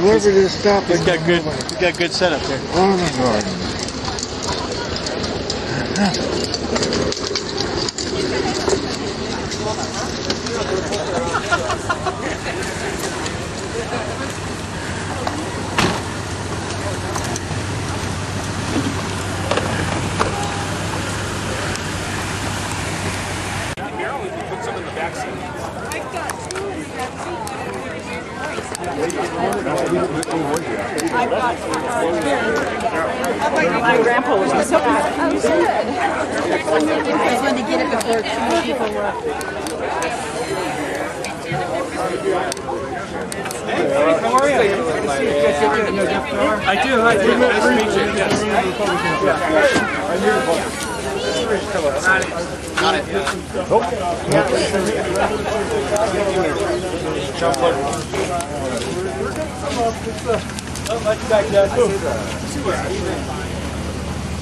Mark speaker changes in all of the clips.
Speaker 1: Deliver this stuff.
Speaker 2: He's got good, he's got good setup there.
Speaker 1: on the garden.
Speaker 3: My grandpa was so Oh, good. I just wanted to get it before too many people were.
Speaker 2: I do, I do. Nice to meet you. Yes.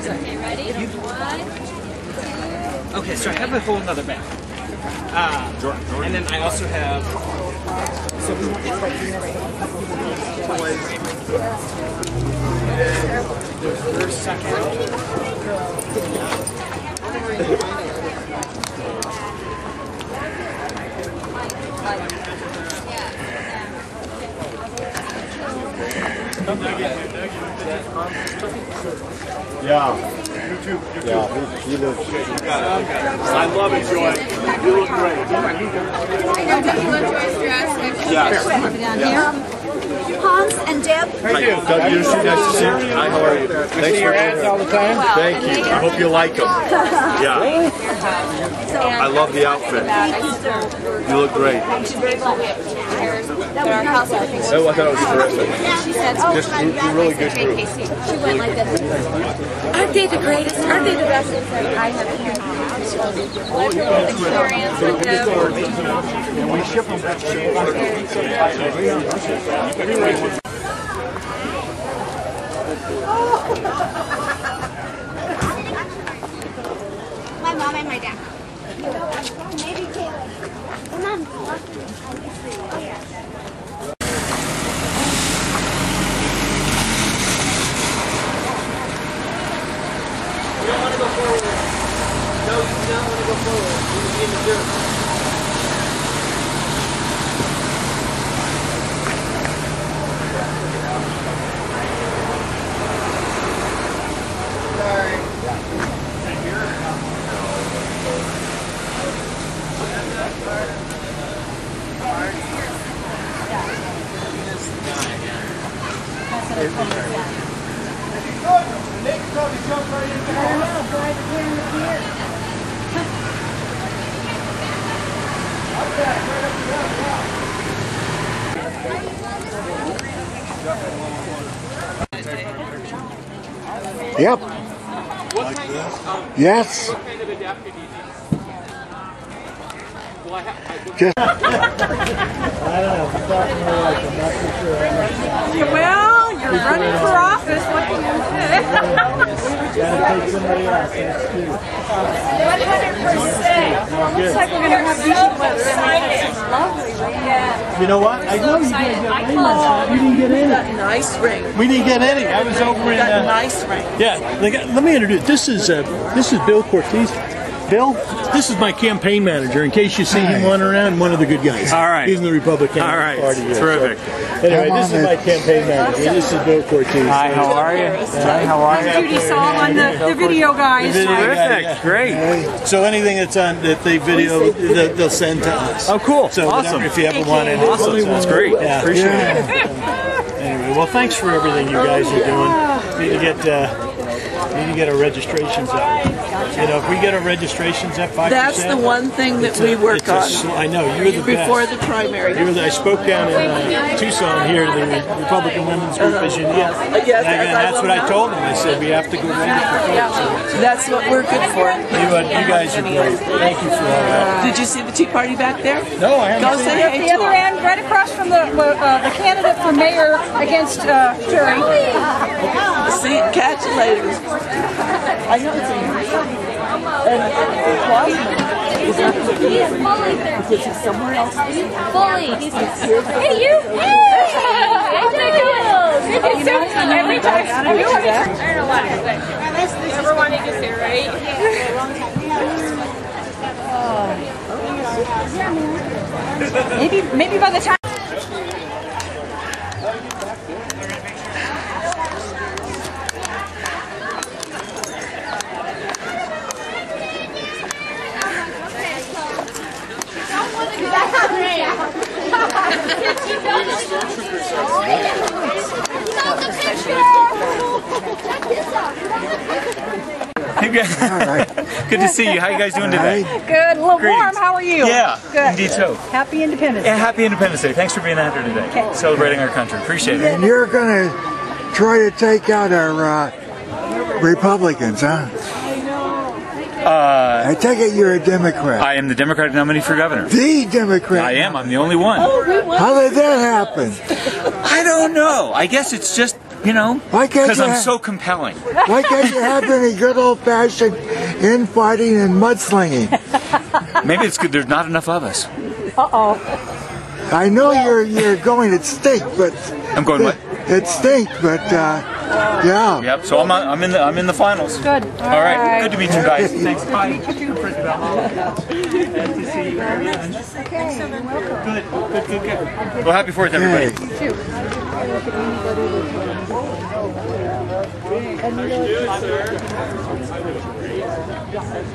Speaker 3: Okay, ready? One.
Speaker 4: two, Okay, so I have a whole other bag. Uh, and then I also have. So we want First, second.
Speaker 1: Yeah. Yeah, he, he looks.
Speaker 2: I love it, Joy. You look great.
Speaker 3: You love Joy's dress.
Speaker 2: Yes.
Speaker 3: Down here. Hans and Deb.
Speaker 5: Doug Yushi, nice to see you. Hi, how are you? Thanks for
Speaker 1: ads all the time?
Speaker 5: Thank you. I hope you like them. Yeah, I love the outfit. You look great.
Speaker 3: Our house.
Speaker 5: Oh, I thought it was terrific.
Speaker 3: She said, oh,
Speaker 5: Just a really good group.
Speaker 3: She went like this. Aren't they the greatest? Aren't they the best? I have experience with them.
Speaker 1: We ship them back
Speaker 6: My mom and my dad. Maybe Taylor. And I'm
Speaker 1: Yep. Yes. Just.
Speaker 7: Well, you're running for One hundred percent. Looks like we're gonna have decent weather. It's lovely. Yeah.
Speaker 2: You know what? I know you guys got rain last night. We didn't get any.
Speaker 7: Nice ring.
Speaker 2: We didn't get any. I was over in.
Speaker 7: Got
Speaker 2: Uh,
Speaker 7: nice ring.
Speaker 2: yeah. Uh, let me introduce. This is uh, this is Bill Cortez. Bill, this is my campaign manager. In case you see him wandering around, one of the good guys.
Speaker 4: All right.
Speaker 2: He's in the Republican
Speaker 4: All right.
Speaker 2: Party. here.
Speaker 4: Terrific.
Speaker 2: So, anyway,
Speaker 1: Come
Speaker 2: this
Speaker 1: on
Speaker 2: is my campaign manager. This is Bill Cortez.
Speaker 4: Hi, how are you? Hi, how are you?
Speaker 7: Judy saw on the, the video guys.
Speaker 2: Video guy,
Speaker 4: Terrific.
Speaker 2: yeah.
Speaker 4: Great.
Speaker 2: So anything that's on that they video, they'll, they'll send to us.
Speaker 4: Oh, cool.
Speaker 2: So
Speaker 4: Awesome.
Speaker 2: if you ever want it,
Speaker 4: Awesome. That's great.
Speaker 2: Yeah.
Speaker 4: Appreciate it.
Speaker 2: Anyway, well, thanks for everything you guys are doing. Need to get uh, need to to get our registrations up. You know, if we get our registrations at five
Speaker 3: That's the one thing that we work on
Speaker 2: I know you're the
Speaker 3: before
Speaker 2: best.
Speaker 3: the primary.
Speaker 2: You were the, I spoke down in uh, Tucson here to the Republican Women's Group, as you know.
Speaker 3: Yes. Uh, yes,
Speaker 2: and, and that's
Speaker 3: will
Speaker 2: what I told them. I said we have to go register.
Speaker 3: Yeah, that's what we're good for.
Speaker 2: You, uh, you guys are great. Thank you for all that.
Speaker 3: Did you see the Tea Party back there?
Speaker 2: No, I haven't
Speaker 3: Go
Speaker 2: seen
Speaker 3: say
Speaker 2: it.
Speaker 3: hey
Speaker 7: The
Speaker 3: to
Speaker 7: other
Speaker 3: them.
Speaker 7: end, right across from the uh, the candidate for mayor against uh, Jerry.
Speaker 3: See, catch you later. I know it's in and is not because he's somewhere else.
Speaker 7: Fully. Hey, you. Hey, how's it going? Good to see you. Every time. Every time. I don't know why, but number one, you can say, right? Maybe, maybe by the time.
Speaker 8: Good to see you. How you guys doing today?
Speaker 7: Good. A little warm. How are you?
Speaker 8: Yeah,
Speaker 7: Good.
Speaker 8: indeed so.
Speaker 7: Happy Independence.
Speaker 8: And happy Independence Day. Thanks for being out here today,
Speaker 7: Okay.
Speaker 8: celebrating our country. Appreciate it.
Speaker 1: And you're going to try to take out our uh, Republicans, huh?
Speaker 8: Uh,
Speaker 1: I take it you're a Democrat.
Speaker 8: I am the Democratic nominee for governor.
Speaker 1: the Democrat.
Speaker 8: I am. I'm the only one.
Speaker 1: How did that happen?
Speaker 8: I don't know. I guess it's just you know
Speaker 1: Why can't
Speaker 8: because
Speaker 1: you
Speaker 8: I'm
Speaker 1: ha-
Speaker 8: so compelling.
Speaker 1: Why can't you have any good old-fashioned infighting and mudslinging?
Speaker 8: Maybe it's good. There's not enough of us. Uh oh.
Speaker 1: I know you're you're going at stink, but
Speaker 8: I'm going what?
Speaker 1: it stink, but uh, yeah.
Speaker 8: Yep. So I'm I'm in the I'm in the finals.
Speaker 7: Good.
Speaker 8: All right. Good to meet you guys. Thanks. Bye. Good to see you. Good. Good. Good. Good. Well, happy Fourth, everybody.
Speaker 1: Okay.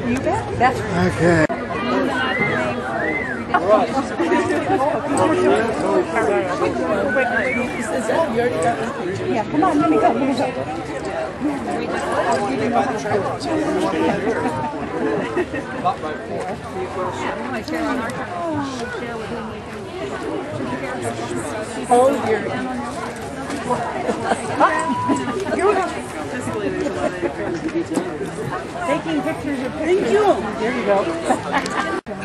Speaker 7: You bet. That's
Speaker 1: Okay.
Speaker 7: Yeah, come on, let me go, let me go. Taking pictures of pictures. Thank you. There you go.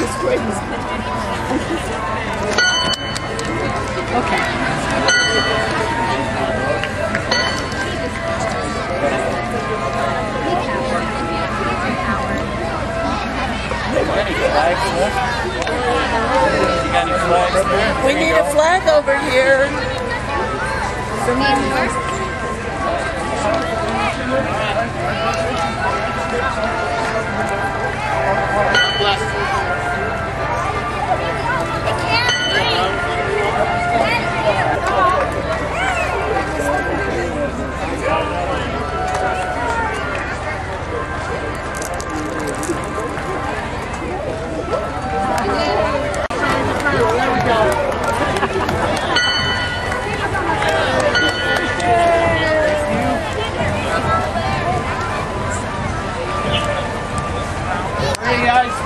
Speaker 3: We need a flag over here.
Speaker 1: Free ice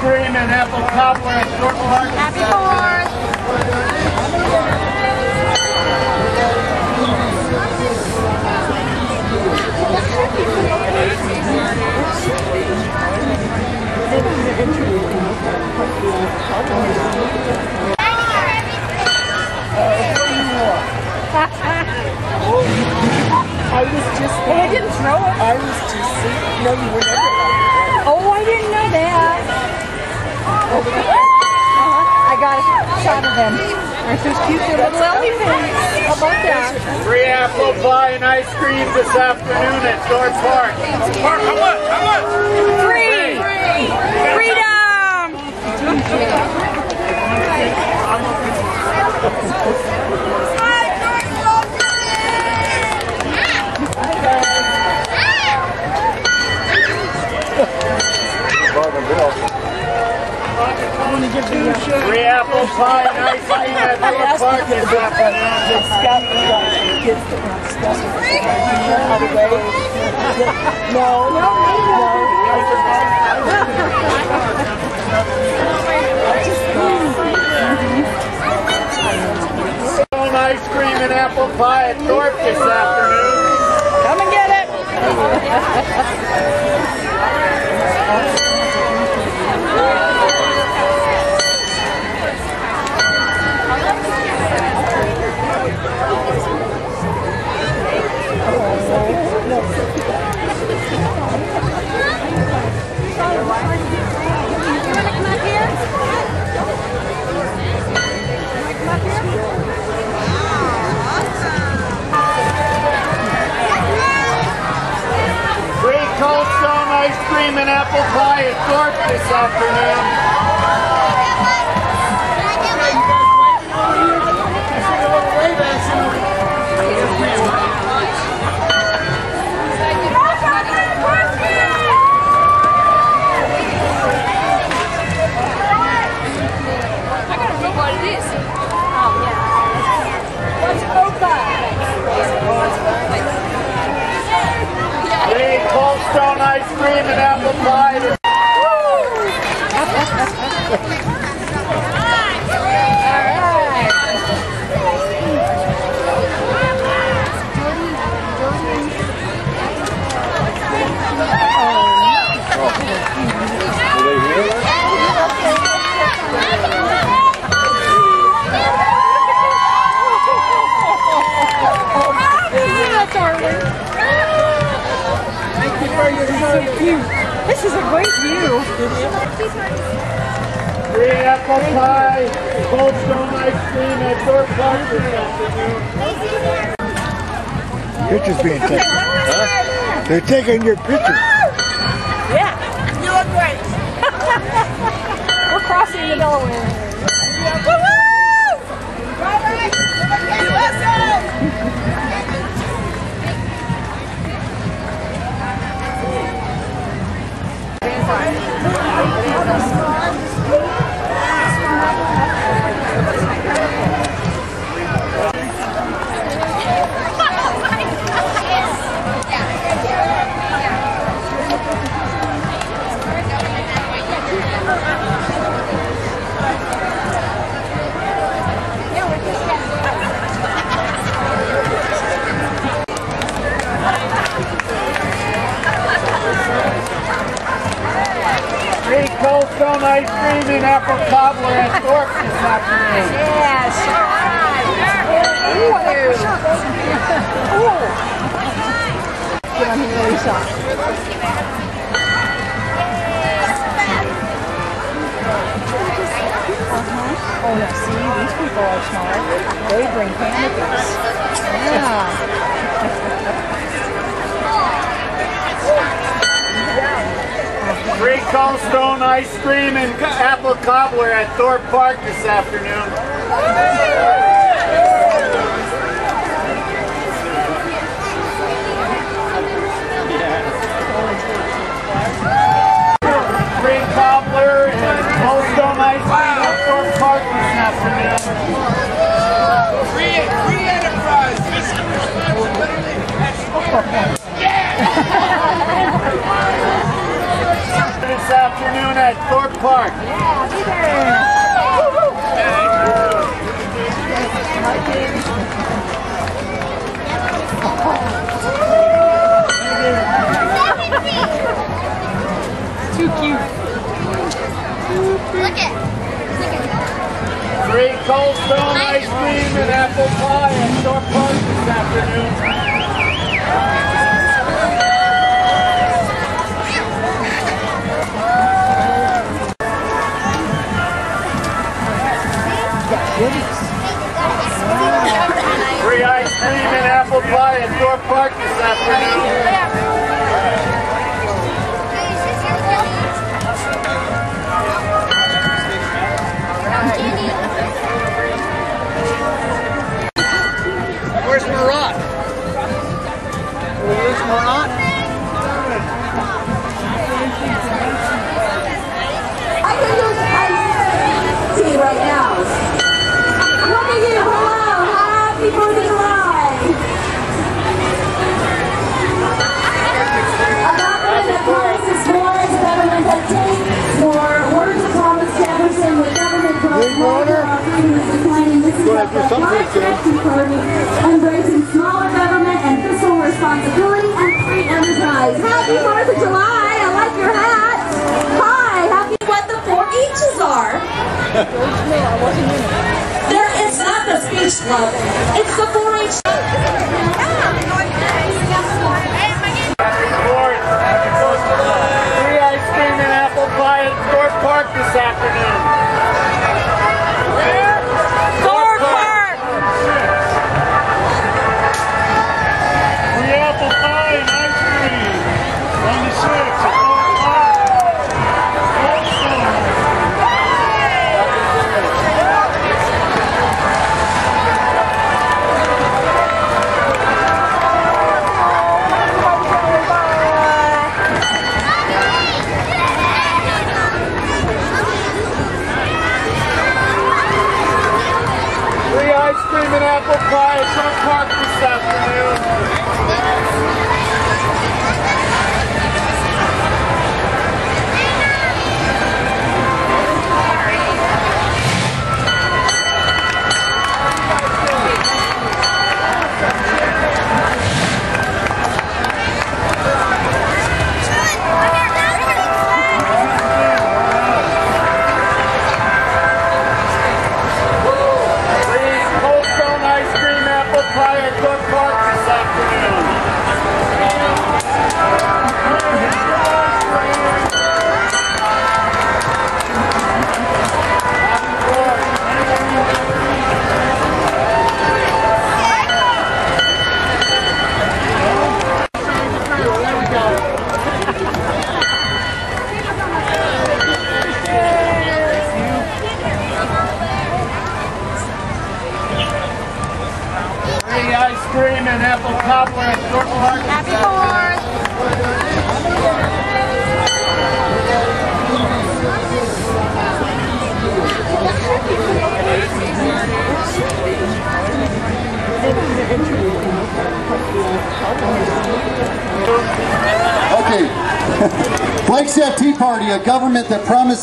Speaker 1: cream and apple cobbler at Thorpe Park.
Speaker 7: Happy Fourth.
Speaker 3: I was just.
Speaker 7: Oh, I didn't throw it.
Speaker 3: I was just. No, you were never
Speaker 7: Oh, I didn't know that. Uh-huh. I I got a shot of them. Aren't those cute? They're little elephants. How about that?
Speaker 9: Free apple pie and ice cream this afternoon at Thorpe Park. Park, how much? How much?
Speaker 7: Free! Freedom!
Speaker 9: Free apple pie and ice cream at Thorpe Park this afternoon.
Speaker 3: Scott got kids that want stuff. How to wave. No, no,
Speaker 9: Stone ice cream and apple pie at Thorpe this afternoon.
Speaker 7: Come and get it!
Speaker 9: Cold Stone ice cream and apple pie at Thorpe this afternoon.
Speaker 1: Taking your.
Speaker 9: Thorpe this afternoon.
Speaker 7: Yes. Ooh, I like the shirt. Ooh. Get on really soft. Uh-huh. Oh no, see, these people are smart. They bring canopies. Yeah.
Speaker 9: Free Cold Stone ice cream and apple cobbler at Thorpe Park this afternoon. Free cobbler and Cold Stone ice cream at Thorpe Park this afternoon.
Speaker 10: Free, free enterprise, fiscal responsibility.
Speaker 9: This at Thorpe Park.
Speaker 7: Too cute.
Speaker 11: Look it.
Speaker 9: Free Cold Stone ice cream and apple pie at Thorpe Park this afternoon. Apple Pie at Thorpe Park this afternoon.
Speaker 12: Embracing smaller government and fiscal responsibility and free enterprise. Happy 4th of July! I like your hat! Hi! Happy what the four H's are! there, it's not the speech club. It's the 4-H.
Speaker 9: Ah, free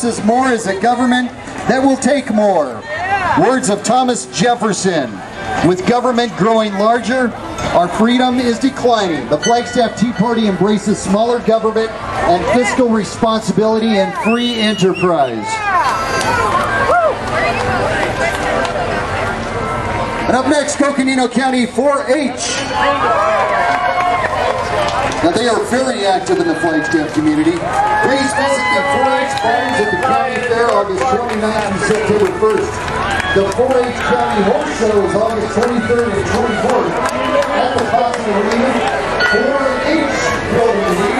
Speaker 13: promises more is a government that will take more. Words of Thomas Jefferson. With government growing larger, our freedom is declining. The Flagstaff Tea Party embraces smaller government and fiscal responsibility and free enterprise. And up next, Coconino County 4-H. Now they are very active in the Flagstaff community. Please visit the 4-H barns at the county fair August 29th and September 1st. The 4-H County Horse Show is August 23rd and 24th at the Cosmo Arena. 4-H building.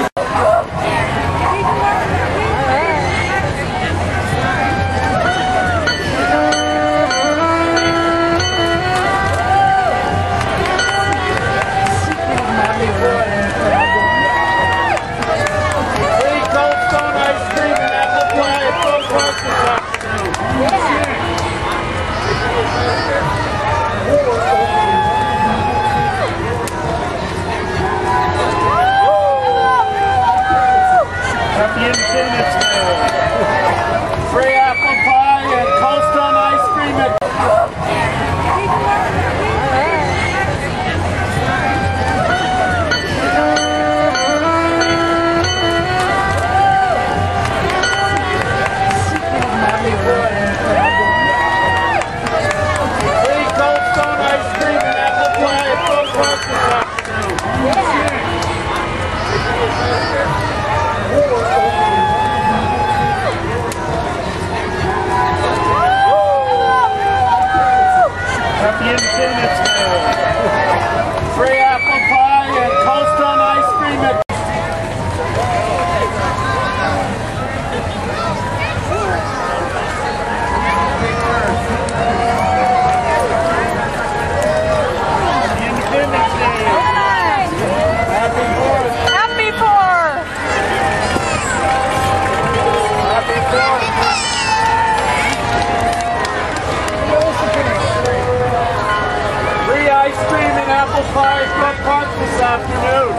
Speaker 9: apple pie at Brett this afternoon.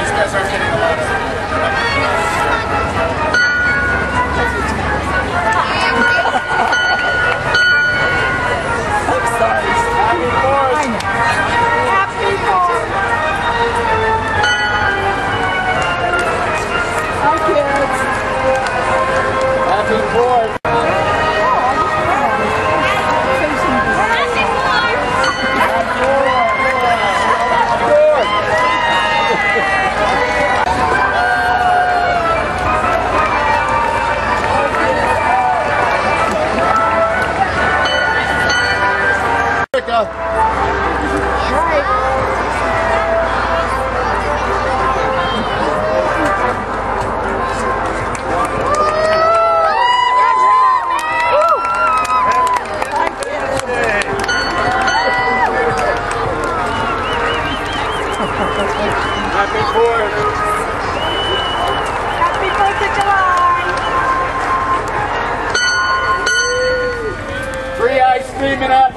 Speaker 9: These guys are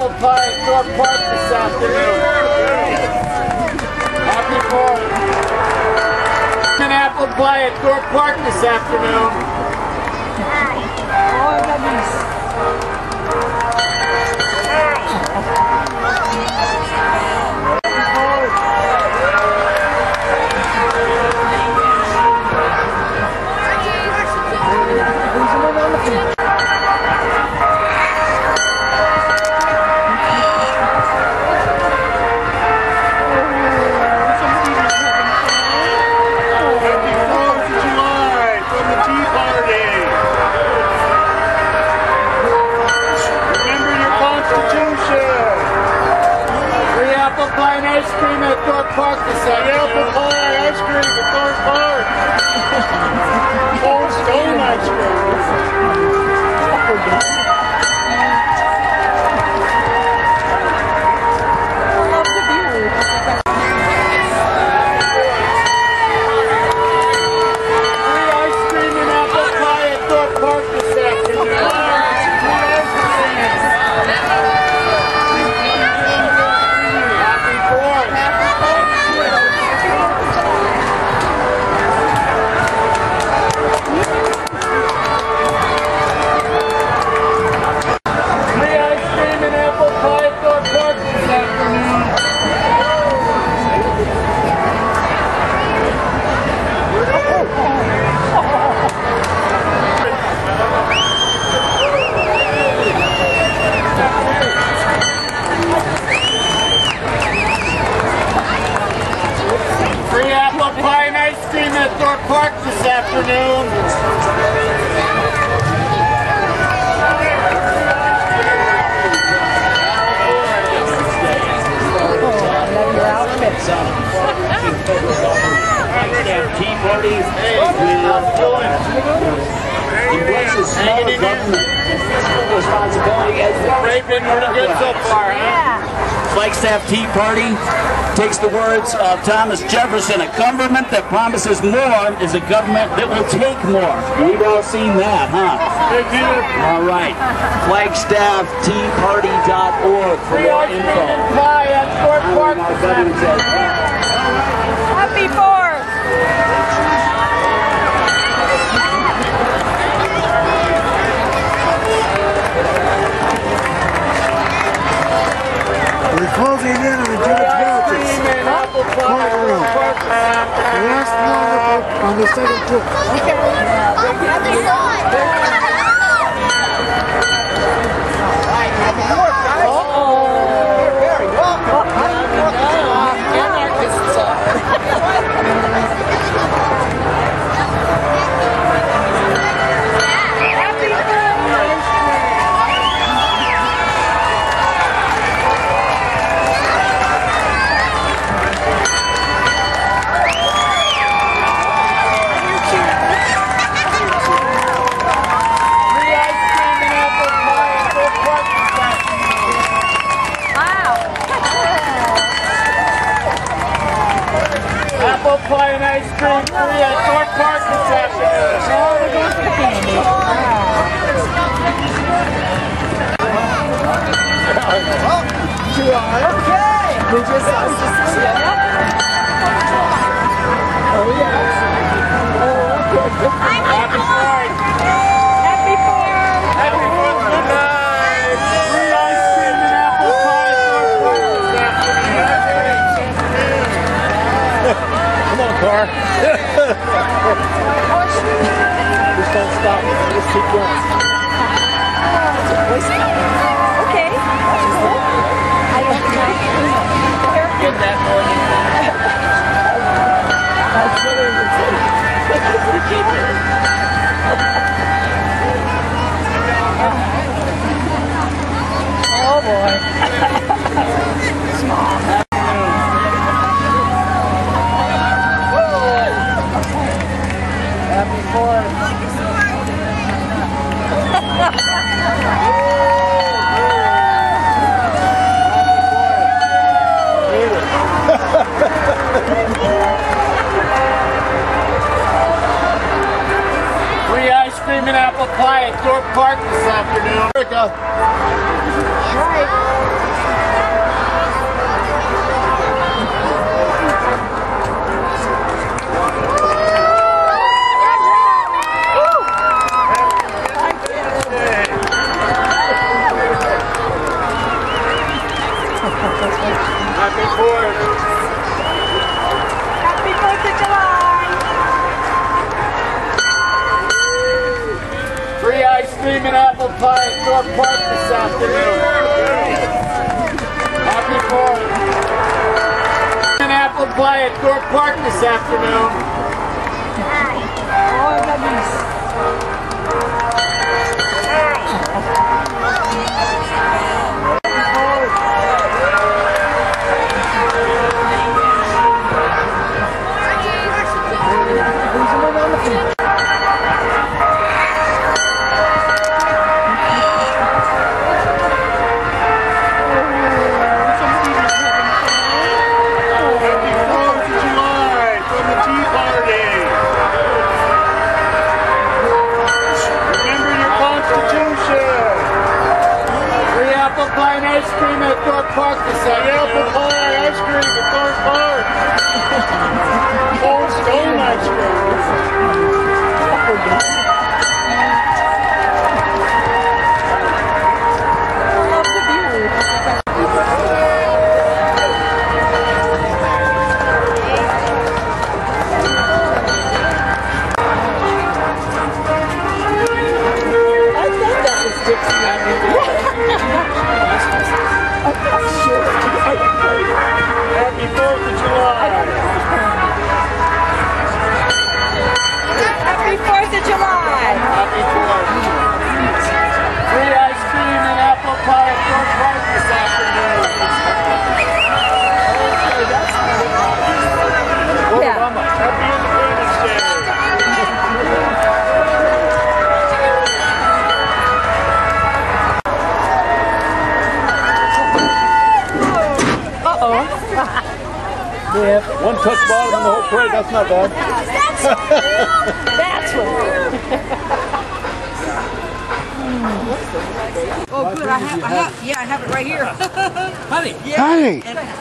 Speaker 9: Apple pie at Thorpe Park this afternoon. Happy Fourth. An apple pie at Thorpe Park this afternoon.
Speaker 14: words of Thomas Jefferson, a government that promises more is a government that will take more. We've all seen that, huh? Thank you. All right. FlagstaffTeaParty.org for more info.
Speaker 9: Hi, at Thorpe Park.
Speaker 1: Happy four.
Speaker 7: We're closing in on the purpose. Last noble on the second
Speaker 9: tour.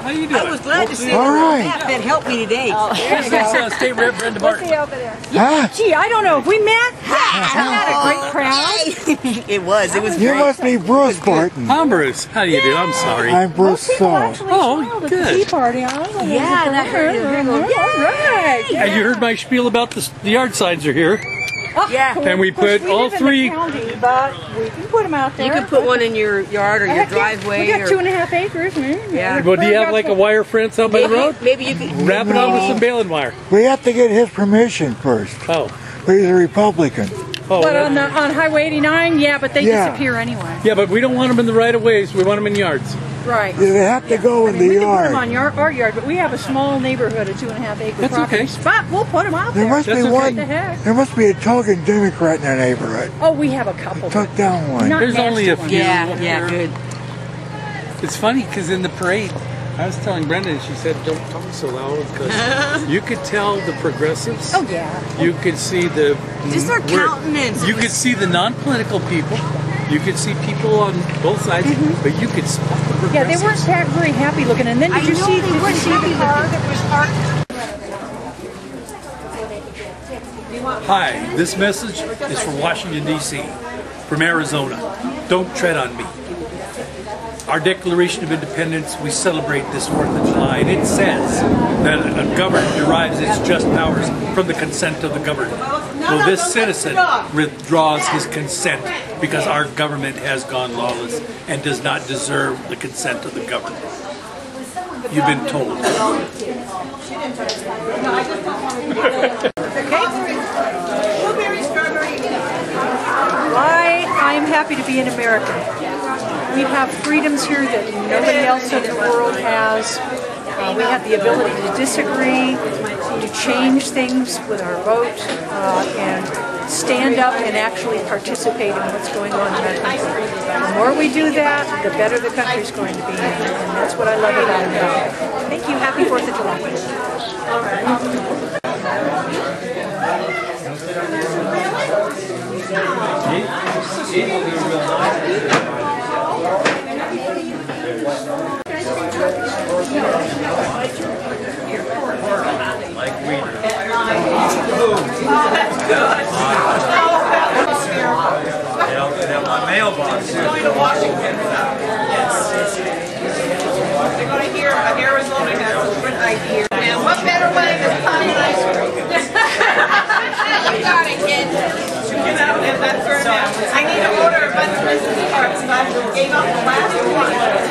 Speaker 2: How you doing?
Speaker 7: I was glad to see
Speaker 9: All right.
Speaker 7: that. That helped me today.
Speaker 2: This is uh, State Rep Brenda Barton.
Speaker 9: huh?
Speaker 7: Gee, I don't know if we met. Isn't that a great crowd?
Speaker 3: it was. It was
Speaker 9: You
Speaker 3: great.
Speaker 9: must be Bruce Barton.
Speaker 2: I'm Bruce. How do you do? I'm sorry.
Speaker 9: I'm Bruce Sall.
Speaker 2: Oh, good.
Speaker 7: party. I don't know. Yeah, that hurt. All right.
Speaker 2: Have you heard my spiel about the, the yard signs are here?
Speaker 3: Yeah.
Speaker 2: And we
Speaker 7: Of course,
Speaker 2: put all
Speaker 7: live in the
Speaker 2: three.
Speaker 7: county, but we can put them out there.
Speaker 3: You can put one in your yard or your
Speaker 7: Heck, yeah.
Speaker 3: driveway.
Speaker 7: We got
Speaker 3: or,
Speaker 7: two and a half acres. Mm,
Speaker 3: Yeah.
Speaker 2: Well, do you have like a wire fence out by the road?
Speaker 3: maybe, maybe you could.
Speaker 2: Wrap it on with some baling wire.
Speaker 9: We have to get his permission first.
Speaker 2: Oh.
Speaker 9: He's a Republican.
Speaker 2: Oh,
Speaker 7: But on the on Highway 89, yeah, but they
Speaker 9: Yeah.
Speaker 7: disappear anyway.
Speaker 2: yeah, but we don't want them in the right of ways. We want them in yards.
Speaker 7: Right.
Speaker 9: Yeah, they have to go
Speaker 7: I
Speaker 9: in
Speaker 7: mean,
Speaker 9: the
Speaker 7: we can put them on
Speaker 9: yard.
Speaker 7: your, our yard, but we have a small neighborhood of two and a half acre
Speaker 2: That's okay.
Speaker 7: properties. But we'll put them out
Speaker 9: There
Speaker 7: there.
Speaker 9: must be
Speaker 2: okay.
Speaker 9: one.
Speaker 7: What the heck?
Speaker 9: There must be a token Democrat in the neighborhood.
Speaker 7: Oh, we have a couple.
Speaker 9: Took down one.
Speaker 7: Not
Speaker 2: There's only a
Speaker 7: nasty
Speaker 2: few.
Speaker 7: ones.
Speaker 3: Yeah, yeah, good.
Speaker 2: It's funny because in the parade, I was telling Brenda, and she said, "Don't talk so loud," because you could tell the progressives.
Speaker 7: Oh yeah.
Speaker 2: You could see the
Speaker 3: Just their
Speaker 2: where-
Speaker 3: countenance.
Speaker 2: You could see the non-political people. You could see people on both sides, but you could spot the
Speaker 7: Mm-hmm. Yeah, they weren't that very happy looking. And then did you see? Did you see the car that was parked?
Speaker 4: Hi, this message is from Washington, D.C., from Arizona. Don't tread on me. Our Declaration of Independence, we celebrate this 4th of July, and it says that a government derives its just powers from the consent of the governed. Well, this citizen withdraws his consent because our government has gone lawless and does not deserve the consent of the governed. You've been told.
Speaker 7: I I'm happy to be an American. We have freedoms here that nobody else in the world has. Uh, we have the ability to disagree, to change things with our vote, uh, and stand up and actually participate in what's going on in our country. The more we do that, the better the country's going to be, and that's what I love about it. Thank you. Happy Fourth of July.
Speaker 15: Mailbox. Going to Washington. Yes. They're going to hear Arizona has a idea. And what better way than ice cream? you out. I need to order a bunch of business cards. I gave up the last one.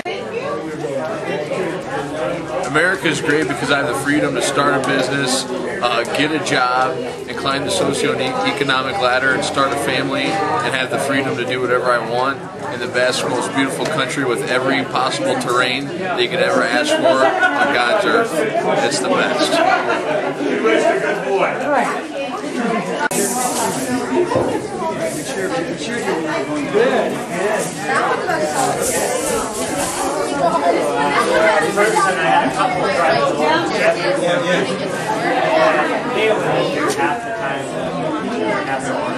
Speaker 16: America is great because I have the freedom to start a business, uh, get a job, and climb the socio-economic ladder and start a family and have the freedom to do whatever I want in the best, most beautiful country with every possible terrain that you could ever ask for on God's earth. It's the best.
Speaker 17: At first, and
Speaker 18: I had a couple of drives along together. Half the time, half.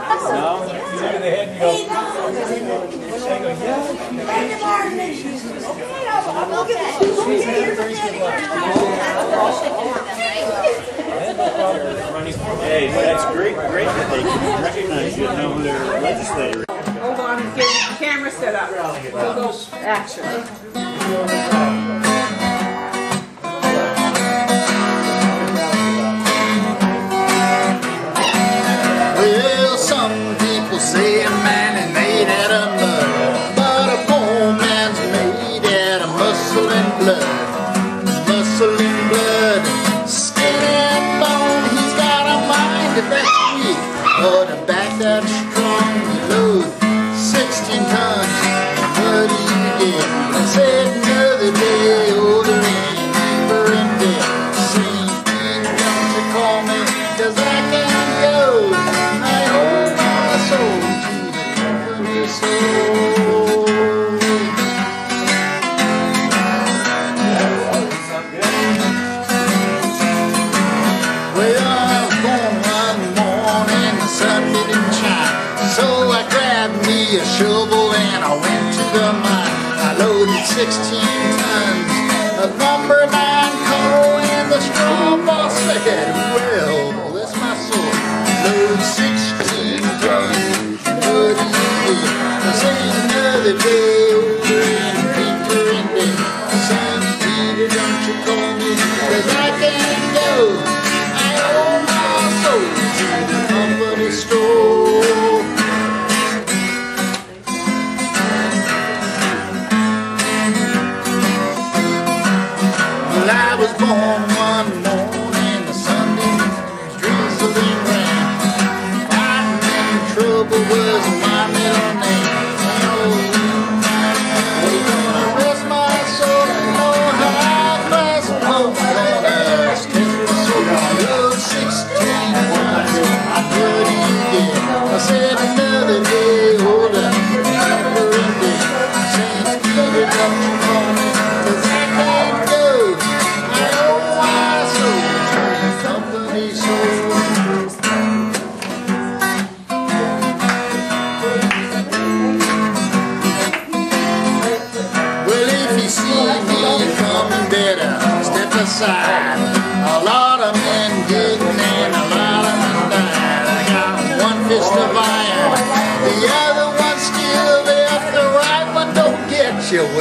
Speaker 18: Hey, that's great, great that they recognize you and know who their legislator is. Hold on and get the
Speaker 15: camera set up. Go action.
Speaker 18: Say a man the mine. I loaded 16 tons of number nine coal, in the straw boss said, Well, that's my soul. Load 16 tons. What do you get? I say another day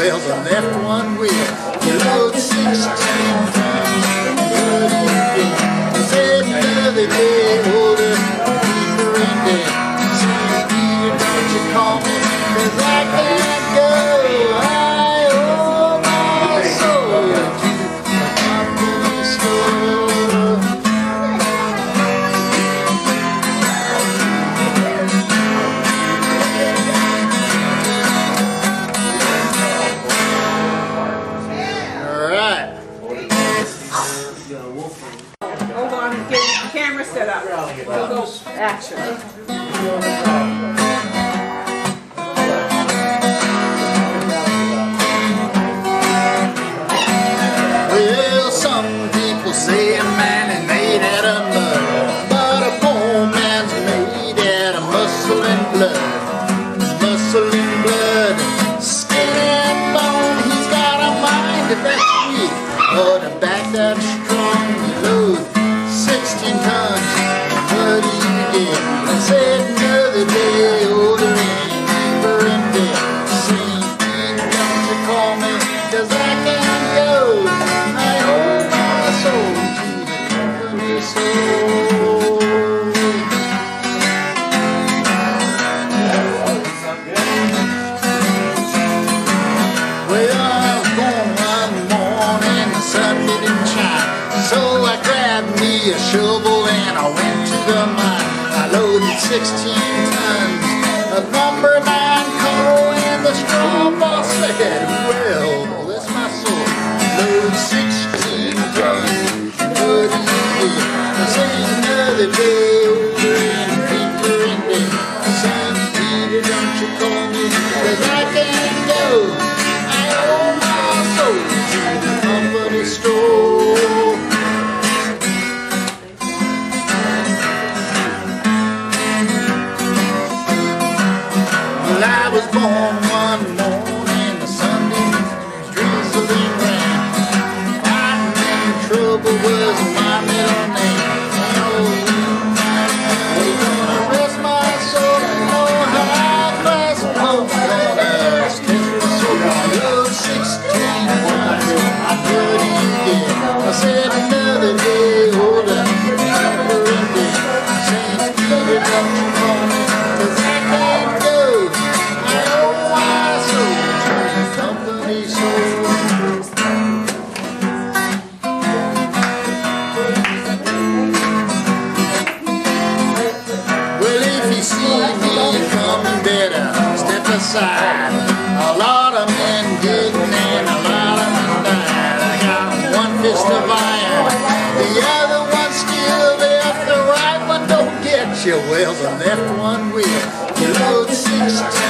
Speaker 18: Well, the left one wheel, load 16 16. better step aside. A lot of men good and a lot of men bad. I got one fist of iron, the other one still left. The right one don't get you, well the left one will. You load six.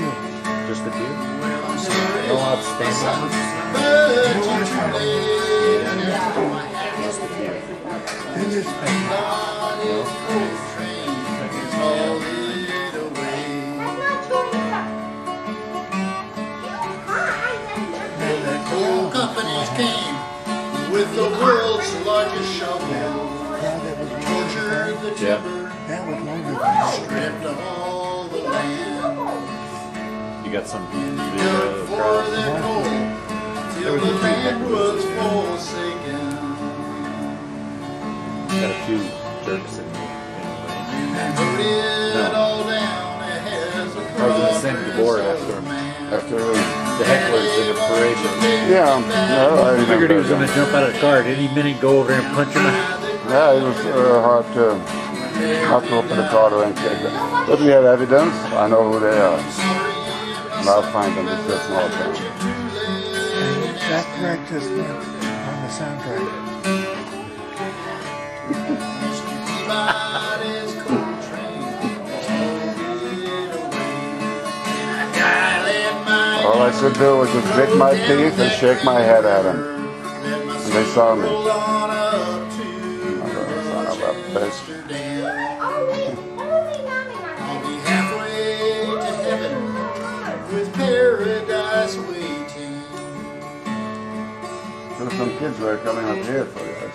Speaker 19: Just a few? No outstanding? Just a few.
Speaker 18: Coal companies came with the world's largest shovel. Tortured the timber, stripped all the land.
Speaker 19: You got some
Speaker 18: Dug
Speaker 19: video across?
Speaker 18: their coal till the land was.
Speaker 19: Got a few jerks in
Speaker 18: Put it
Speaker 19: No.
Speaker 18: all down as a
Speaker 19: I was gonna send you after him.
Speaker 20: After
Speaker 19: the hecklers in the parade.
Speaker 20: Yeah, no, I
Speaker 19: I figured he was gonna jump out of the car at any minute, go over there and punch him.
Speaker 20: Yeah, it was uh, hard to not to open the car or anything like that. But we have evidence. I know who they are. And I'll find them. It's just small thing.
Speaker 9: That track just went on the soundtrack.
Speaker 20: All I could do was just grit my teeth and shake my head at them. And they saw me. Kids were coming up here for you.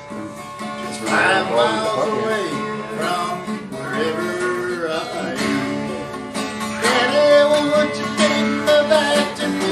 Speaker 20: Just
Speaker 18: Five miles away from wherever I am. Daddy, won't you take me back to